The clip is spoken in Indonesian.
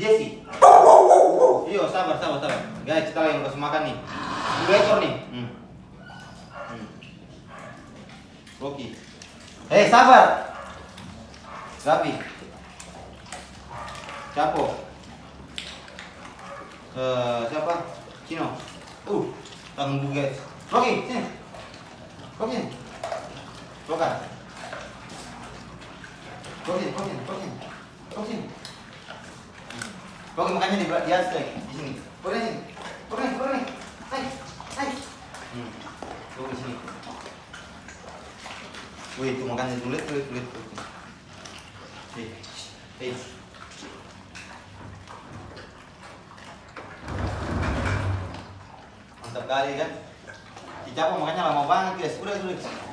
Jesse. Iyo, sabar, sabar, sabar. Guys, kita lagi kasih makan nih. Dua ekor nih. Hmm. Hmm. Oke. Eh, sabar. Rapi. Capo. Eh, siapa? Cino. Uh, tanggung guys. Rocky, sini. Rocky. Rokan. Rocky, Rocky, Rocky. Rocky. Rocky makanya di, di atas lagi, di sini. Rocky sini. Rocky, Rocky. Hai, hai. Hmm. Rocky sini. Wih, itu makannya sulit, sulit, sulit. Hei, hei. Mantap kali kan? Cicapo makanya lama banget guys. Udah, udah.